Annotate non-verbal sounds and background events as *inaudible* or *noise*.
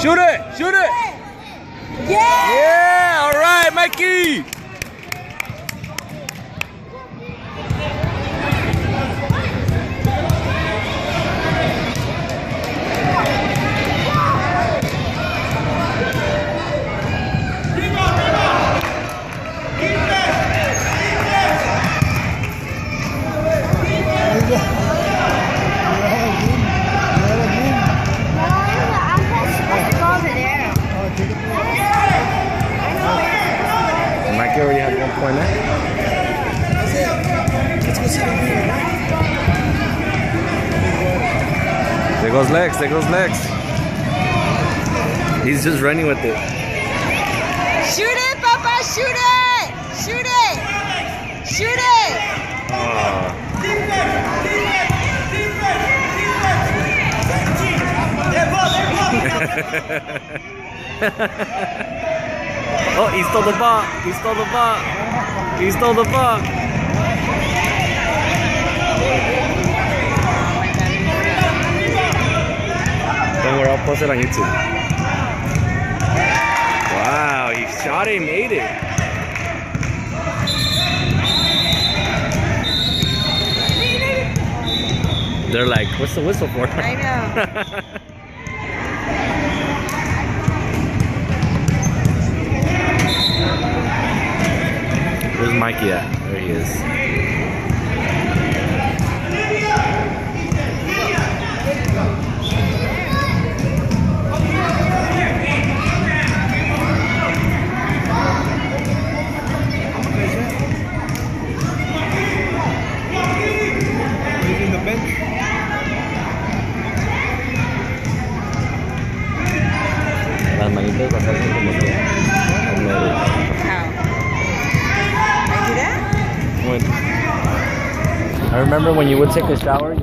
Shoot it! Shoot it! Yeah! Yeah! All right, Mikey! Already has now. There goes Lex, there goes Lex. He's just running with it. Shoot it, Papa! Shoot it! Shoot it! Shoot it! *laughs* oh, he stole the ball. He stole the ball. He stole the ball. Don't worry, I'll post it on YouTube. Wow, he shot it, made it. They're like, what's the whistle for? I know. *laughs* Mikey at? There he is. Las When- I remember when you would take a shower,